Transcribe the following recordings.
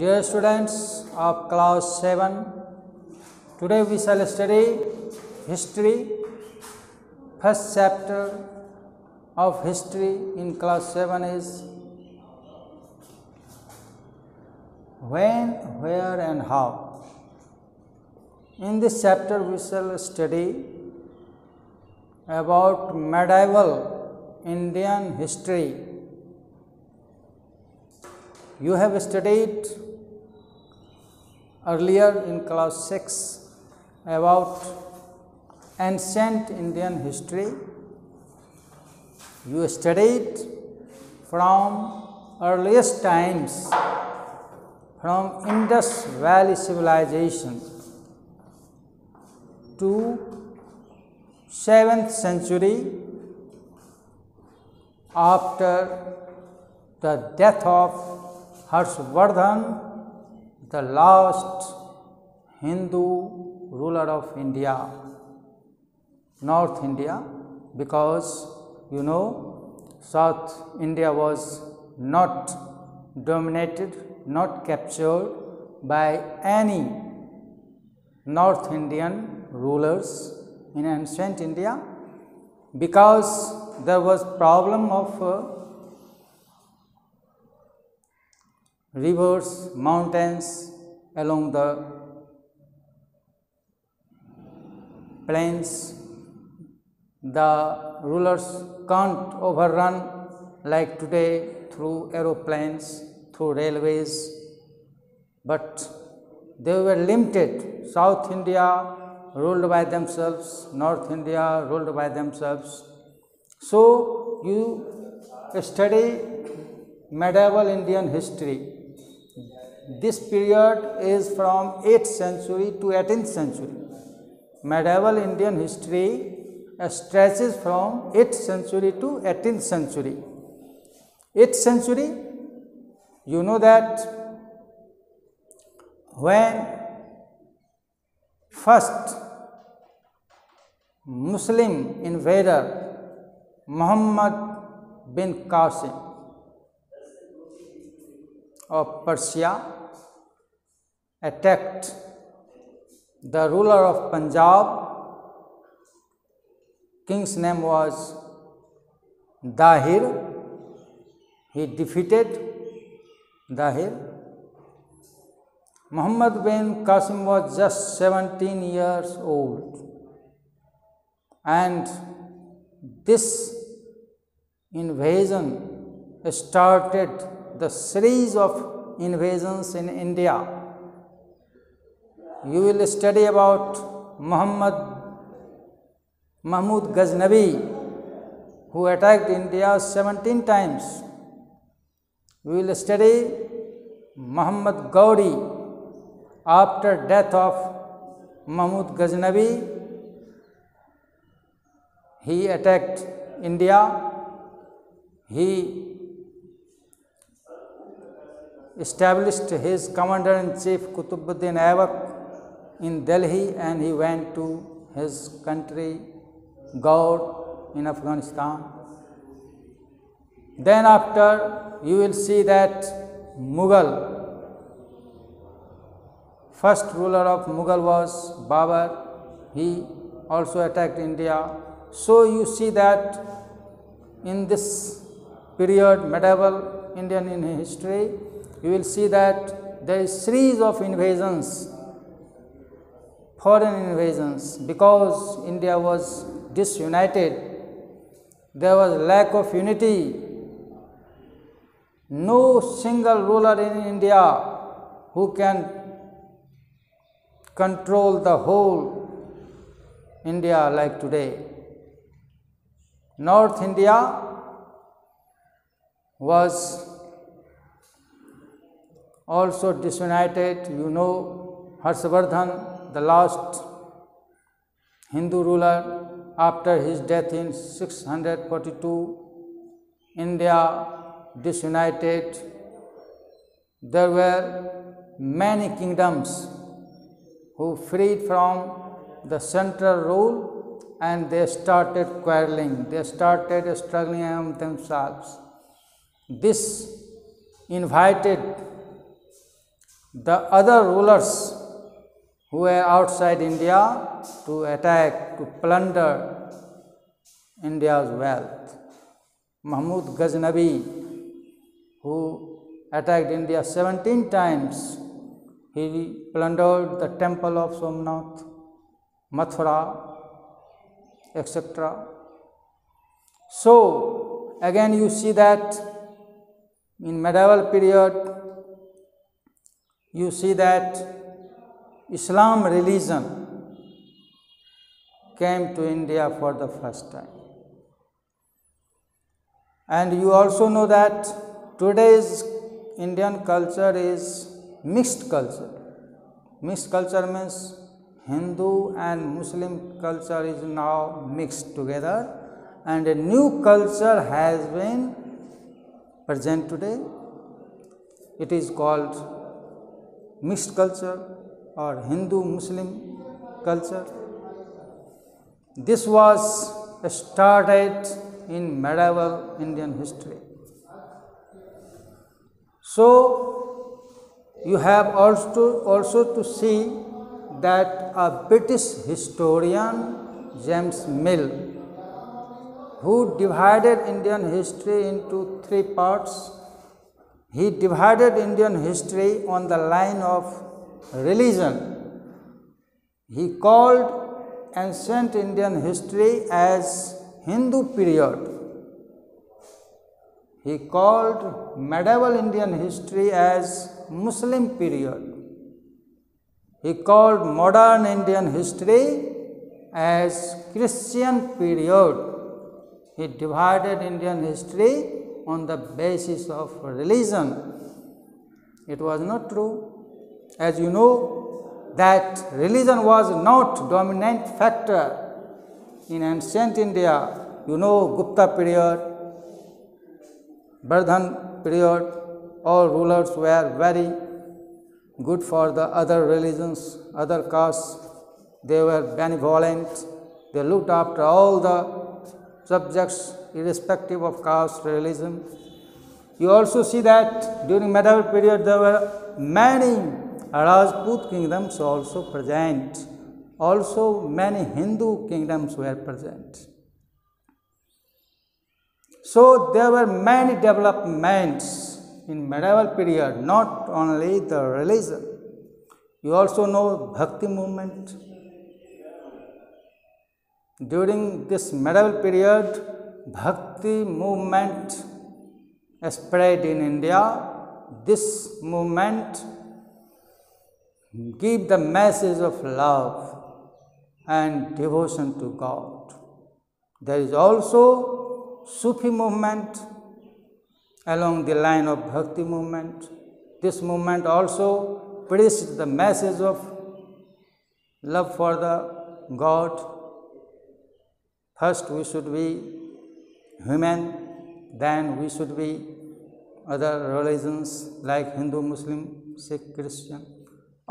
Dear students of class 7, today we shall study history, first chapter of history in class 7 is when, where and how. In this chapter we shall study about medieval Indian history you have studied earlier in class 6 about ancient Indian history. You studied from earliest times from Indus Valley civilization to 7th century after the death of Harshvardhan, the last Hindu ruler of India, North India, because you know South India was not dominated, not captured by any North Indian rulers in ancient India because there was problem of uh, rivers, mountains, along the plains. The rulers can't overrun like today through aeroplanes, through railways, but they were limited. South India ruled by themselves, North India ruled by themselves. So, you study medieval Indian history this period is from 8th century to 18th century. Medieval Indian history uh, stretches from 8th century to 18th century. 8th century, you know that when first Muslim invader Muhammad bin Qasim of Persia attacked the ruler of Punjab. King's name was Dahir. He defeated Dahir. Muhammad bin Qasim was just 17 years old and this invasion started the series of invasions in India you will study about Muhammad Mahmud Ghaznavi who attacked India 17 times. We will study Muhammad Gauri after death of Mahmud Ghaznavi. He attacked India. He established his commander in chief Kutubuddin Aibak in Delhi and he went to his country Gaur in Afghanistan. Then after you will see that Mughal first ruler of Mughal was Babur, he also attacked India. So, you see that in this period medieval Indian in history, you will see that there is series of invasions foreign invasions because India was disunited, there was lack of unity. No single ruler in India who can control the whole India like today. North India was also disunited, you know, Harshvardhan the last Hindu ruler after his death in 642, India disunited. There were many kingdoms who freed from the central rule and they started quarreling, they started struggling among themselves. This invited the other rulers who were outside India to attack, to plunder India's wealth. Mahmud Ghaznavi, who attacked India 17 times, he plundered the temple of Somnath, Mathura, etc. So, again you see that in medieval period, you see that Islam religion came to India for the first time. And you also know that today's Indian culture is mixed culture. Mixed culture means Hindu and Muslim culture is now mixed together and a new culture has been present today. It is called mixed culture or Hindu Muslim culture. This was started in medieval Indian history. So, you have also, also to see that a British historian James Mill who divided Indian history into three parts. He divided Indian history on the line of religion. He called ancient Indian history as Hindu period. He called medieval Indian history as Muslim period. He called modern Indian history as Christian period. He divided Indian history on the basis of religion. It was not true as you know that religion was not dominant factor in ancient India, you know Gupta period, Vardhan period, all rulers were very good for the other religions, other castes, they were benevolent, they looked after all the subjects irrespective of caste, religion. You also see that during medieval period there were many Rajput kingdoms also present. Also many Hindu kingdoms were present. So there were many developments in medieval period, not only the religion. You also know Bhakti movement. During this medieval period, Bhakti movement spread in India. This movement give the message of love and devotion to God. There is also Sufi movement along the line of Bhakti movement. This movement also preached the message of love for the God. First we should be human, then we should be other religions like Hindu, Muslim, Sikh, Christian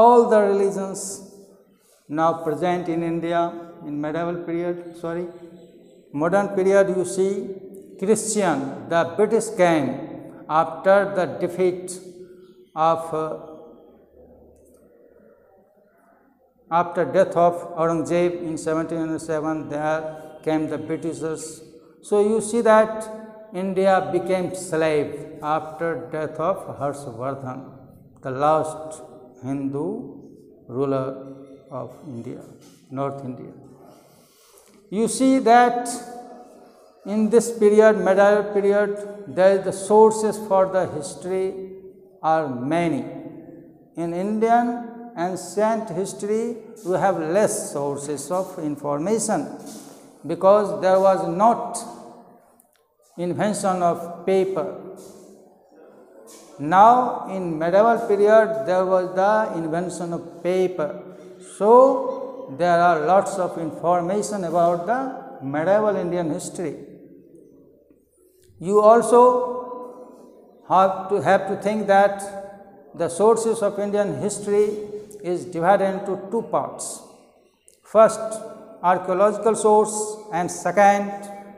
all the religions now present in India in medieval period sorry modern period you see Christian the British came after the defeat of uh, after death of Aurangzeb in 1707 there came the Britishers. So, you see that India became slave after death of Harshvardhan the last Hindu ruler of India, North India. You see that in this period, medieval period, there the sources for the history are many. In Indian ancient history, we have less sources of information because there was not invention of paper now, in medieval period there was the invention of paper. So, there are lots of information about the medieval Indian history. You also have to have to think that the sources of Indian history is divided into two parts. First, archaeological source and second,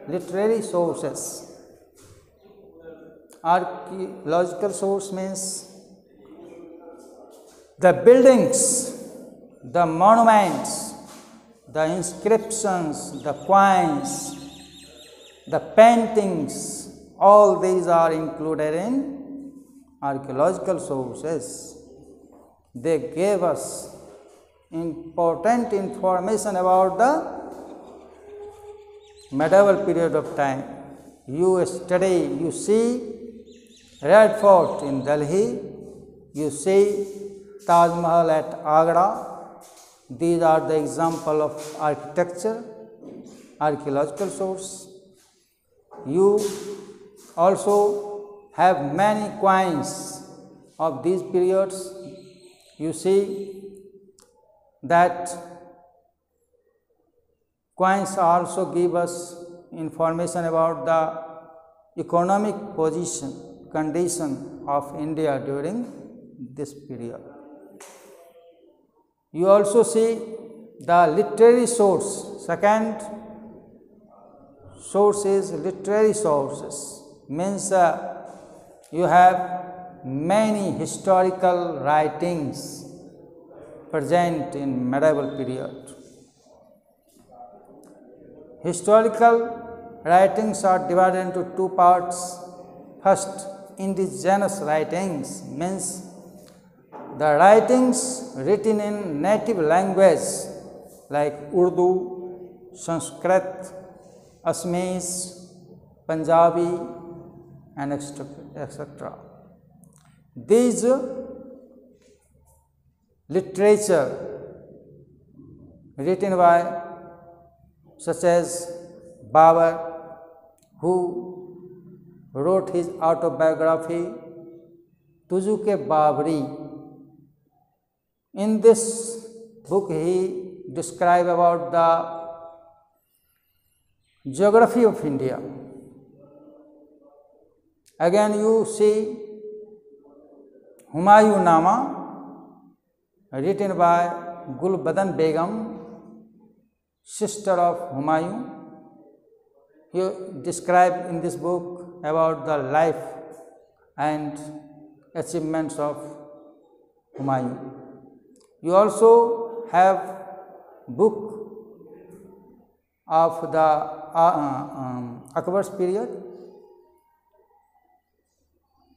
literary sources archaeological source means the buildings the monuments the inscriptions the coins the paintings all these are included in archaeological sources they gave us important information about the medieval period of time you study you see Red Fort in Delhi, you see Taj Mahal at Agra. These are the example of architecture, archaeological source. You also have many coins of these periods. You see that coins also give us information about the economic position condition of India during this period. You also see the literary source, second source is literary sources means uh, you have many historical writings present in medieval period. Historical writings are divided into two parts. First, indigenous writings means the writings written in native language like Urdu, Sanskrit, Assamese, Punjabi and etc. These literature written by such as Babar who wrote his autobiography Tuzuke Babri. In this book he described about the geography of India. Again you see Humayun Nama written by Gulbadan Begum, sister of Humayun. He described in this book about the life and achievements of Humayun. You also have book of the uh, uh um, Akbar's period.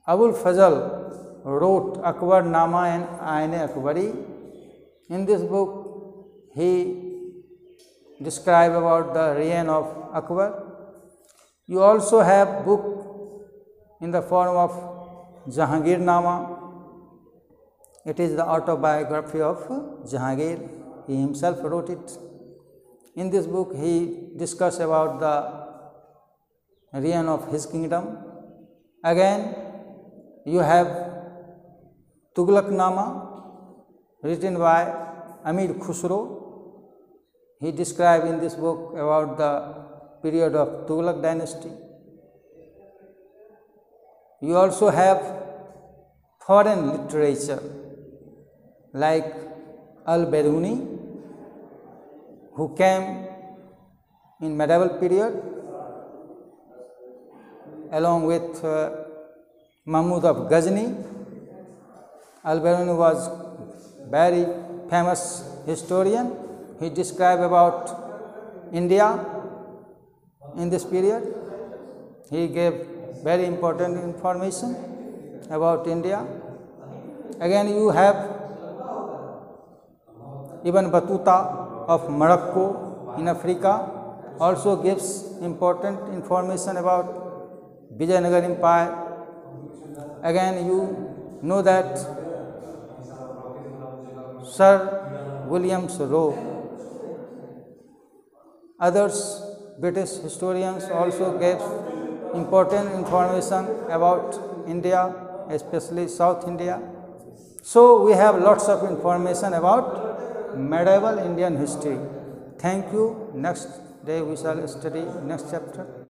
Abul Fazl wrote Akbar Nama and Aine Akbari. In this book, he described about the reign of Akbar you also have book in the form of Jahangir Nama. It is the autobiography of Jahangir. He himself wrote it. In this book, he discussed about the reign of his kingdom. Again, you have Tughlaq Nama, written by Amir Khusro. He described in this book about the period of Tughlaq dynasty. You also have foreign literature like Al-Biruni who came in medieval period along with uh, Mahmud of Ghazni. Al-Biruni was very famous historian. He described about India in this period. He gave very important information about India. Again, you have even Batuta of Morocco in Africa also gives important information about Vijayanagar Empire. Again, you know that Sir Williams Rowe, others British historians also gave important information about India, especially South India. So, we have lots of information about medieval Indian history. Thank you. Next day we shall study next chapter.